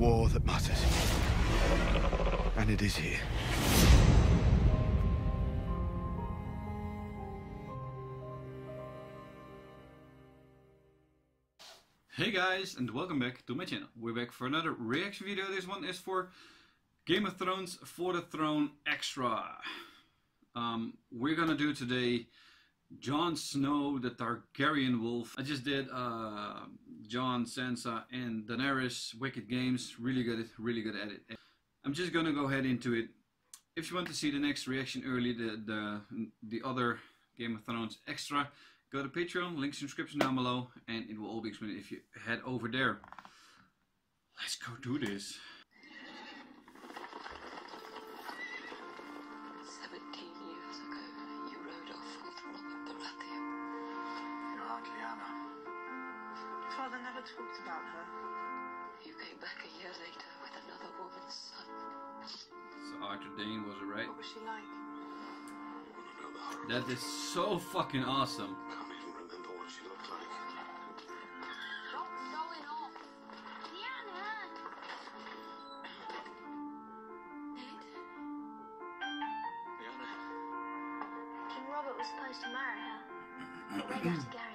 war that matters. And it is here. Hey guys and welcome back to my channel. We're back for another reaction video. This one is for Game of Thrones For the Throne Extra. Um, we're gonna do today Jon Snow the Targaryen Wolf. I just did uh, Jon, Sansa and Daenerys Wicked Games. Really good, really good at it. I'm just gonna go ahead into it. If you want to see the next reaction early, the, the, the other Game of Thrones Extra, Go to Patreon, link description down below, and it will all be explained if you head over there. Let's go do this. Father never talked about her. You came back a year later with another woman's son. So Arthur Dayne was it right? What was she like? That is so fucking awesome. can't even remember what she looked like. Stop going off! Diana! Lyanna, King Robert was supposed to marry her, but Rhaegar Targaryen kidnapped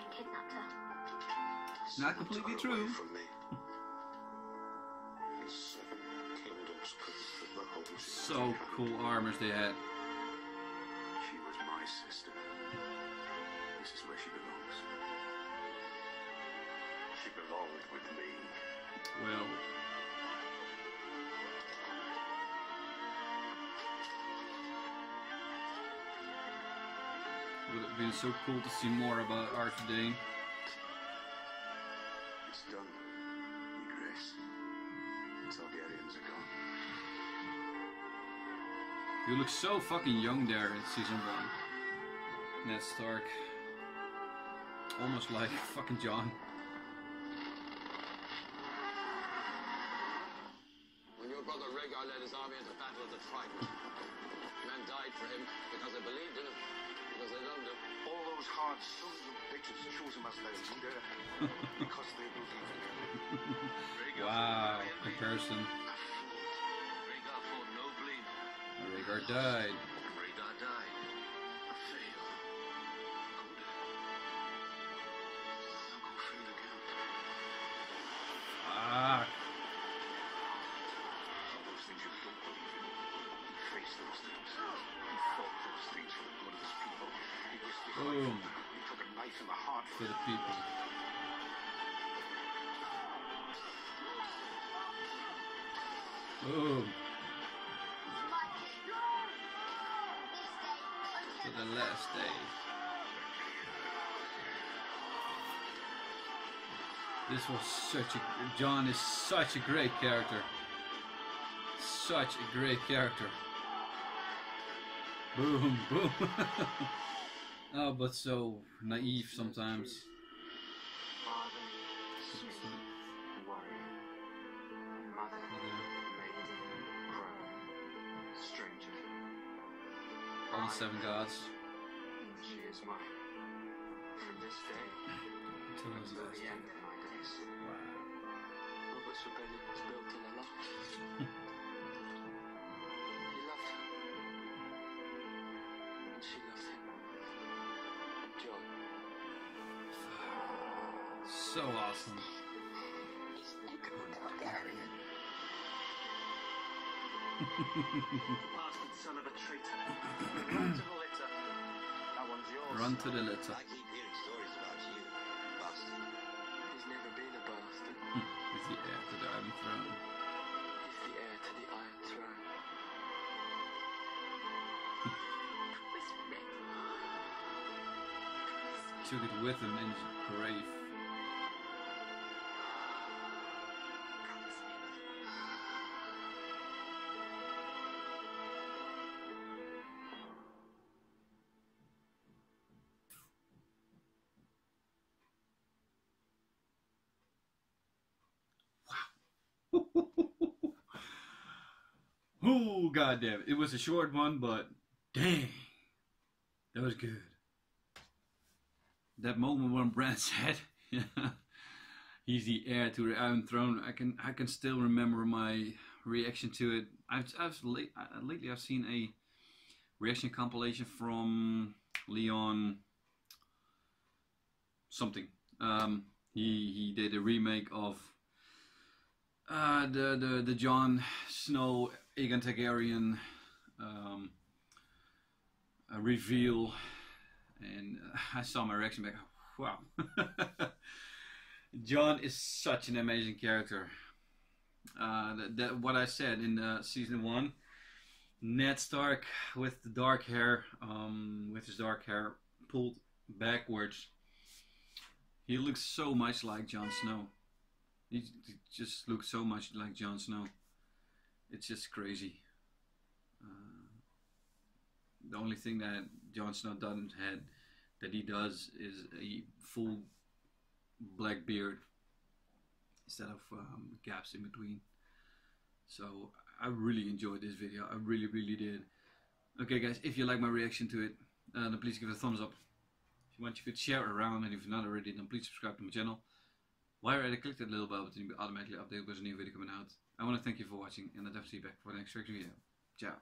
fit the whole So cool armors they had. She was my sister. This is where she belongs. She belonged with me. Well, would have been so cool to see more about Arthur Dayne. It's done. Regress. The Targaryens are gone. You look so fucking young there in season one. Ned Stark. Almost like fucking Jon. When your brother Rhaegar led his army into battle at the Trident, men died for him because they believed in him, because they loved him. All those hard sons of bitches him as their leader because they believed in him. Wow, comparison. Rhaegar fought. Rhaegar died. Rhaegar died. He faced those things. He fought those things for the good of his people. He was Boom. He took a knife in the heart for the people. Boom. To the last day. This was such a Jon is such a great character. Such a great character. Boom, boom. oh, but so naive sometimes. Father, sister, warrior, mother, maiden, crone, stranger. All seven gods. She is mine. From this day Until the until last the end of my days. Robert's rebellion was built on a lie. So awesome. Son of a traitor. Run to the litter. That one's yours. Run to the litter. I keep hearing stories about you, bastard. He's never been a bastard. Is the heir to the Iron Throne. He's the heir to the Iron Throne. Took it with him in his grave. Oh, goddamn. It It was a short one, but dang. That was good. That moment when Bran said, he's the heir to the Iron Throne. I can I can still remember my reaction to it. I've, I've late, lately I've seen a reaction compilation from Leon something. Um, he he did a remake of uh, the the the Jon Snow Aegon Targaryen um, uh, reveal, and I saw my reaction back. Wow, Jon is such an amazing character. Uh, that, that what I said in uh, season one. Ned Stark with the dark hair, um, with his dark hair pulled backwards. He looks so much like Jon Snow. He, just looks so much like Jon Snow. It's just crazy. Uh, the only thing that Jon Snow doesn't had that he does is a full black beard instead of um, gaps in between. So I really enjoyed this video. I really, really did. Okay, guys, if you like my reaction to it, uh, then please give it a thumbs up. If you want, you could share it around, and if you're not already, then please subscribe to my channel. While you're click that little bell button to be automatically updated with a new video coming out. I want to thank you for watching, and I'll definitely see you back for the next video. Ciao.